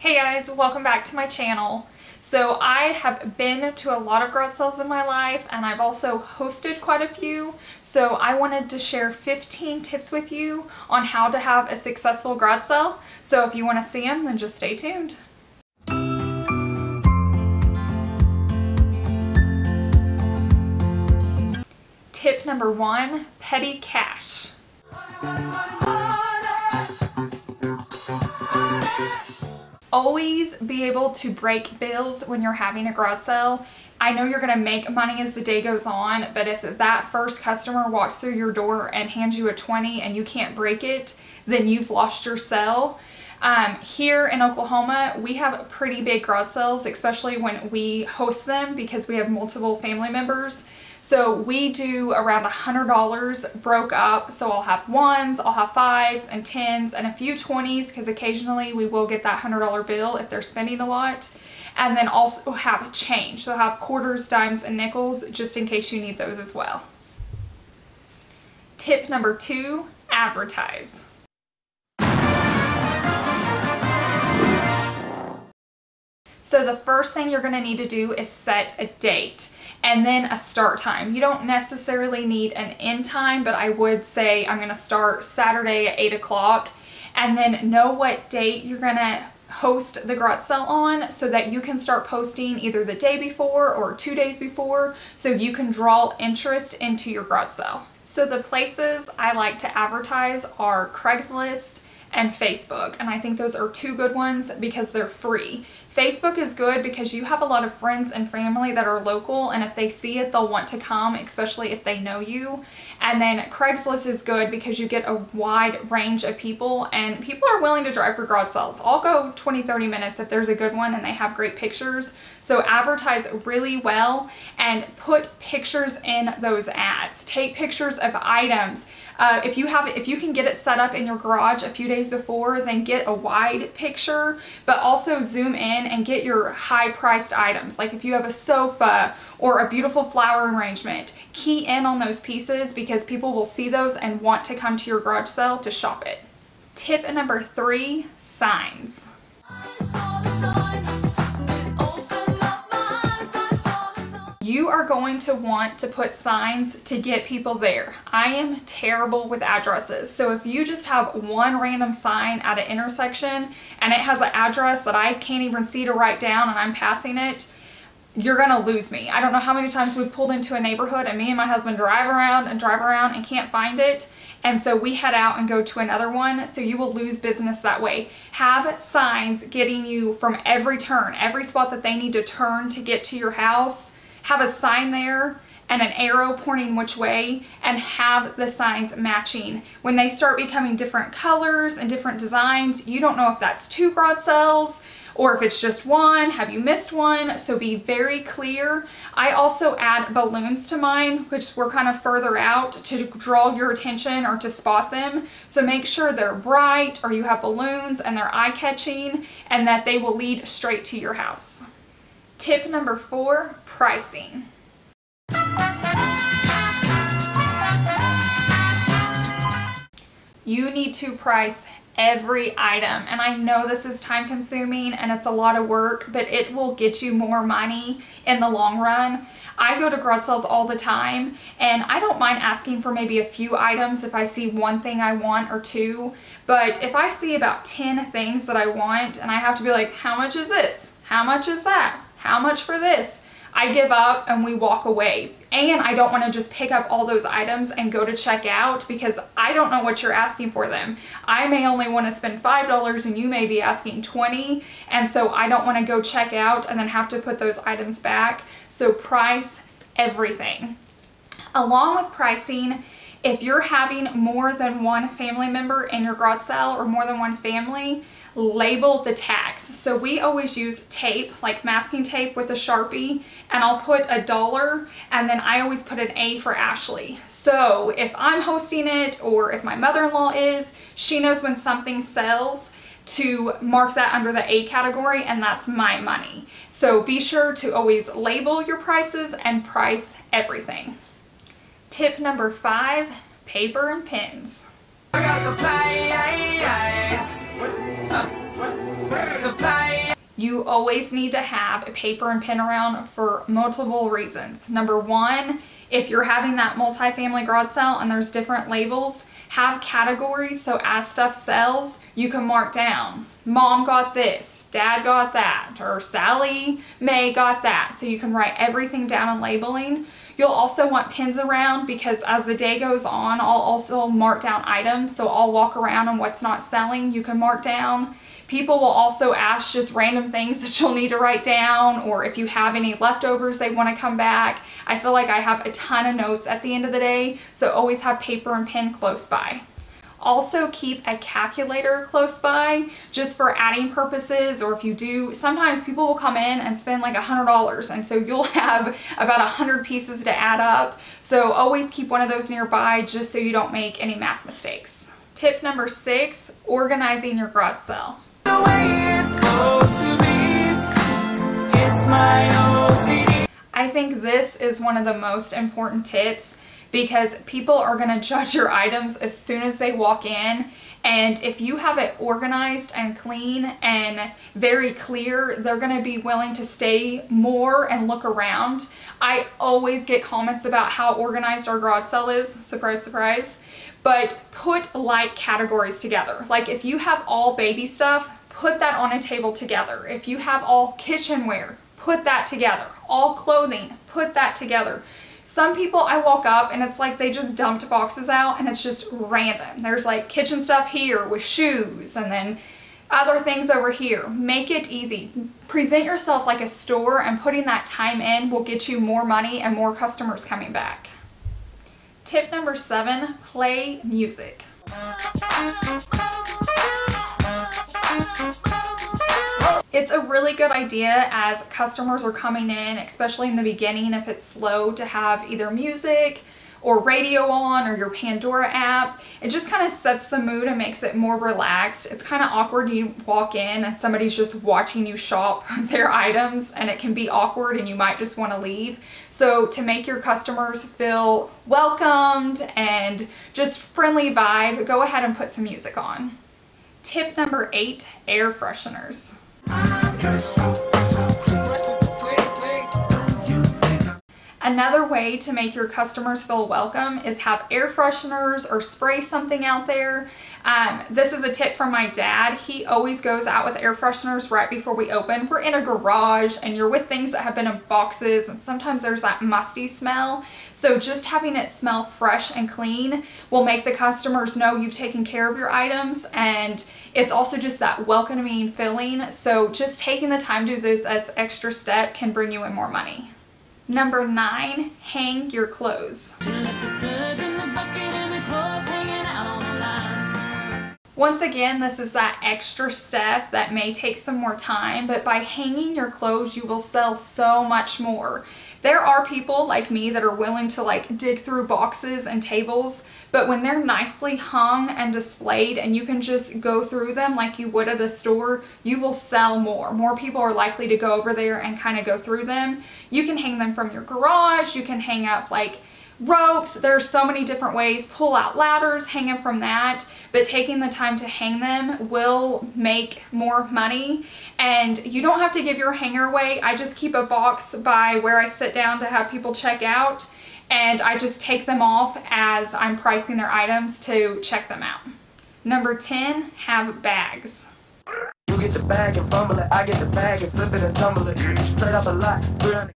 Hey guys, welcome back to my channel. So I have been to a lot of garage sales in my life and I've also hosted quite a few. So I wanted to share 15 tips with you on how to have a successful garage sale. So if you want to see them, then just stay tuned. Tip number one, petty cash. Always be able to break bills when you're having a garage sale. I know you're going to make money as the day goes on, but if that first customer walks through your door and hands you a 20 and you can't break it, then you've lost your sale. Um, here in Oklahoma, we have pretty big garage sales, especially when we host them because we have multiple family members. So we do around $100 broke up. So I'll have ones, I'll have fives and tens and a few 20s because occasionally we will get that $100 bill if they're spending a lot. And then also have change. So have quarters, dimes, and nickels just in case you need those as well. Tip number two, advertise. So the first thing you're going to need to do is set a date and then a start time. You don't necessarily need an end time, but I would say I'm going to start Saturday at 8 o'clock and then know what date you're going to host the garage sale on so that you can start posting either the day before or two days before so you can draw interest into your garage sale. So the places I like to advertise are Craigslist and Facebook and I think those are two good ones because they're free. Facebook is good because you have a lot of friends and family that are local and if they see it they'll want to come especially if they know you and then Craigslist is good because you get a wide range of people and people are willing to drive for garage sales. I'll go 20 30 minutes if there's a good one and they have great pictures so advertise really well and put pictures in those ads. Take pictures of items uh, if you have if you can get it set up in your garage a few days before, then get a wide picture, but also zoom in and get your high priced items. Like if you have a sofa or a beautiful flower arrangement, key in on those pieces because people will see those and want to come to your garage sale to shop it. Tip number three, signs. You are going to want to put signs to get people there. I am terrible with addresses. So if you just have one random sign at an intersection and it has an address that I can't even see to write down and I'm passing it, you're gonna lose me. I don't know how many times we've pulled into a neighborhood and me and my husband drive around and drive around and can't find it. And so we head out and go to another one. So you will lose business that way. Have signs getting you from every turn, every spot that they need to turn to get to your house have a sign there and an arrow pointing which way and have the signs matching. When they start becoming different colors and different designs, you don't know if that's two garage sales or if it's just one, have you missed one? So be very clear. I also add balloons to mine, which were kind of further out to draw your attention or to spot them. So make sure they're bright or you have balloons and they're eye-catching and that they will lead straight to your house. Tip number four, pricing. You need to price every item and I know this is time consuming and it's a lot of work but it will get you more money in the long run. I go to garage sales all the time and I don't mind asking for maybe a few items if I see one thing I want or two but if I see about 10 things that I want and I have to be like how much is this? How much is that? How much for this? I give up and we walk away. And I don't want to just pick up all those items and go to check out because I don't know what you're asking for them. I may only want to spend $5 and you may be asking 20 and so I don't want to go check out and then have to put those items back. So price everything. Along with pricing, if you're having more than one family member in your garage sale or more than one family, label the tags. So we always use tape, like masking tape with a Sharpie, and I'll put a dollar, and then I always put an A for Ashley. So if I'm hosting it, or if my mother-in-law is, she knows when something sells to mark that under the A category, and that's my money. So be sure to always label your prices and price everything. Tip number five, paper and pens. You always need to have a paper and pen around for multiple reasons. Number one, if you're having that multi-family garage sale and there's different labels, have categories so as stuff sells, you can mark down. Mom got this, dad got that, or Sally May got that. So you can write everything down in labeling. You'll also want pins around because as the day goes on, I'll also mark down items. So I'll walk around and what's not selling, you can mark down. People will also ask just random things that you'll need to write down or if you have any leftovers they want to come back. I feel like I have a ton of notes at the end of the day, so always have paper and pen close by. Also keep a calculator close by just for adding purposes or if you do, sometimes people will come in and spend like a $100 and so you'll have about a 100 pieces to add up. So always keep one of those nearby just so you don't make any math mistakes. Tip number six, organizing your garage sale. I think this is one of the most important tips because people are going to judge your items as soon as they walk in. And if you have it organized and clean and very clear, they're going to be willing to stay more and look around. I always get comments about how organized our garage sale is. Surprise, surprise. But put like categories together. Like if you have all baby stuff, put that on a table together. If you have all kitchenware, put that together. All clothing, put that together. Some people I walk up and it's like they just dumped boxes out and it's just random. There's like kitchen stuff here with shoes and then other things over here. Make it easy. Present yourself like a store and putting that time in will get you more money and more customers coming back. Tip number seven, play music. It's a really good idea as customers are coming in, especially in the beginning if it's slow, to have either music or radio on or your Pandora app. It just kind of sets the mood and makes it more relaxed. It's kind of awkward you walk in and somebody's just watching you shop their items and it can be awkward and you might just want to leave. So to make your customers feel welcomed and just friendly vibe, go ahead and put some music on. Tip number eight, air fresheners. Another way to make your customers feel welcome is have air fresheners or spray something out there. Um, this is a tip from my dad. He always goes out with air fresheners right before we open. We're in a garage and you're with things that have been in boxes and sometimes there's that musty smell. So just having it smell fresh and clean will make the customers know you've taken care of your items and it's also just that welcoming feeling. So just taking the time to do this as extra step can bring you in more money. Number nine, hang your clothes. Once again, this is that extra step that may take some more time, but by hanging your clothes, you will sell so much more. There are people like me that are willing to like dig through boxes and tables, but when they're nicely hung and displayed and you can just go through them like you would at a store, you will sell more. More people are likely to go over there and kind of go through them. You can hang them from your garage, you can hang up like ropes. There's so many different ways. Pull out ladders, hang them from that. But taking the time to hang them will make more money. And you don't have to give your hanger away. I just keep a box by where I sit down to have people check out. And I just take them off as I'm pricing their items to check them out. Number 10, have bags. You get the bag and fumble it. I get the bag and flip it and tumble it. Straight off the lot.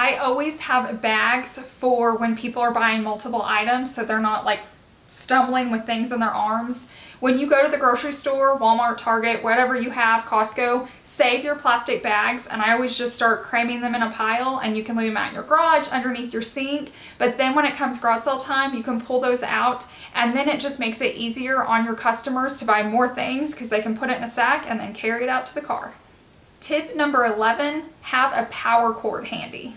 I always have bags for when people are buying multiple items so they're not like stumbling with things in their arms. When you go to the grocery store, Walmart, Target, whatever you have, Costco, save your plastic bags and I always just start cramming them in a pile and you can leave them out in your garage, underneath your sink. But then when it comes garage sale time, you can pull those out and then it just makes it easier on your customers to buy more things because they can put it in a sack and then carry it out to the car. Tip number 11, have a power cord handy.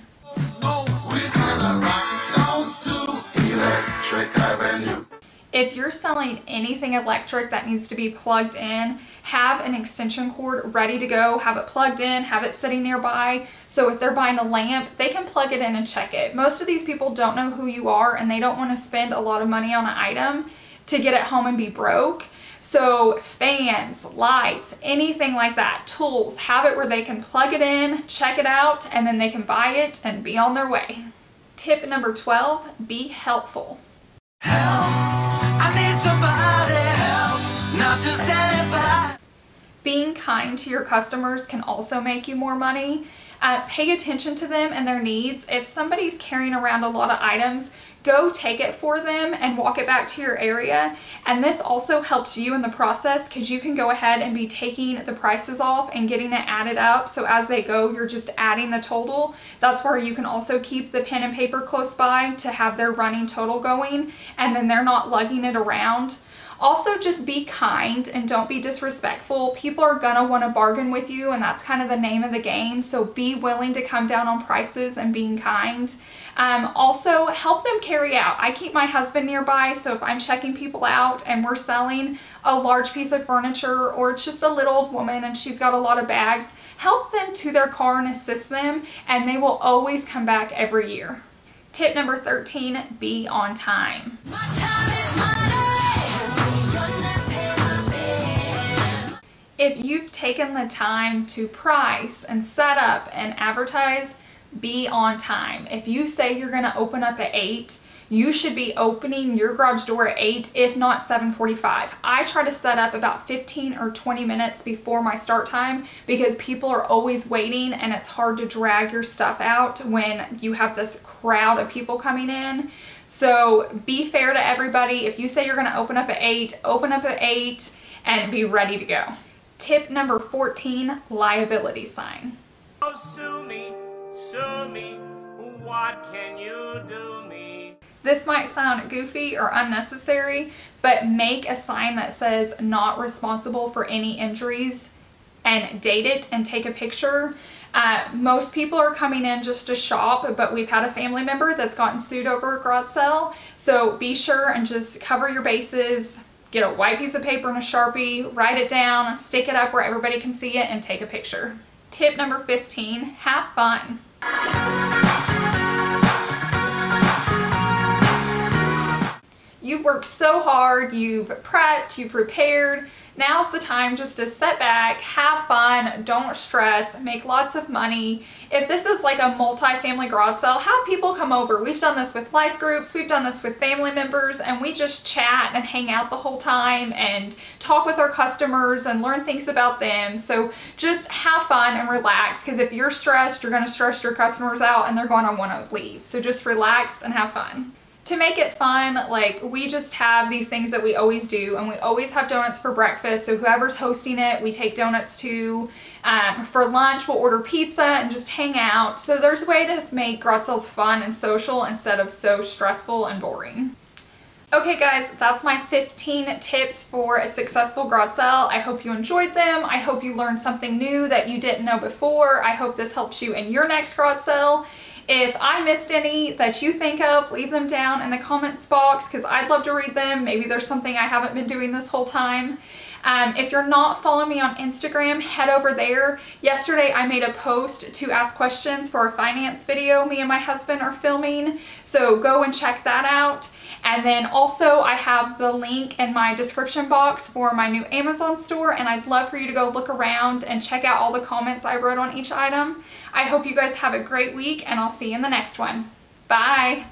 If you're selling anything electric that needs to be plugged in, have an extension cord ready to go, have it plugged in, have it sitting nearby. So if they're buying a lamp, they can plug it in and check it. Most of these people don't know who you are and they don't want to spend a lot of money on an item to get it home and be broke. So fans, lights, anything like that, tools, have it where they can plug it in, check it out, and then they can buy it and be on their way. Tip number 12, be helpful. Being kind to your customers can also make you more money. Uh, pay attention to them and their needs. If somebody's carrying around a lot of items, go take it for them and walk it back to your area. And this also helps you in the process because you can go ahead and be taking the prices off and getting it added up. So as they go, you're just adding the total. That's where you can also keep the pen and paper close by to have their running total going and then they're not lugging it around. Also, just be kind and don't be disrespectful. People are gonna wanna bargain with you and that's kind of the name of the game. So be willing to come down on prices and being kind. Um, also, help them carry out. I keep my husband nearby, so if I'm checking people out and we're selling a large piece of furniture or it's just a little old woman and she's got a lot of bags, help them to their car and assist them and they will always come back every year. Tip number 13, be on time. If you've taken the time to price and set up and advertise, be on time. If you say you're going to open up at 8, you should be opening your garage door at 8, if not 7.45. I try to set up about 15 or 20 minutes before my start time because people are always waiting and it's hard to drag your stuff out when you have this crowd of people coming in. So be fair to everybody. If you say you're going to open up at 8, open up at 8 and be ready to go. Tip number 14, liability sign. Oh, sue me, sue me, what can you do me? This might sound goofy or unnecessary, but make a sign that says not responsible for any injuries and date it and take a picture. Uh, most people are coming in just to shop, but we've had a family member that's gotten sued over a garage sale. So be sure and just cover your bases, get a white piece of paper and a Sharpie, write it down, stick it up where everybody can see it, and take a picture. Tip number 15, have fun. You've worked so hard, you've prepped, you've prepared, Now's the time just to sit back, have fun, don't stress, make lots of money. If this is like a multi-family garage sale, have people come over. We've done this with life groups, we've done this with family members, and we just chat and hang out the whole time and talk with our customers and learn things about them. So just have fun and relax because if you're stressed, you're going to stress your customers out and they're going to want to leave. So just relax and have fun to make it fun, like we just have these things that we always do and we always have donuts for breakfast. So whoever's hosting it, we take donuts to. Um, for lunch, we'll order pizza and just hang out. So there's a way to make sales fun and social instead of so stressful and boring. Okay guys, that's my 15 tips for a successful sale. I hope you enjoyed them. I hope you learned something new that you didn't know before. I hope this helps you in your next sale. If I missed any that you think of, leave them down in the comments box because I'd love to read them. Maybe there's something I haven't been doing this whole time. Um, if you're not following me on Instagram, head over there. Yesterday I made a post to ask questions for a finance video me and my husband are filming, so go and check that out. And then also I have the link in my description box for my new Amazon store and I'd love for you to go look around and check out all the comments I wrote on each item. I hope you guys have a great week and I'll see you in the next one. Bye!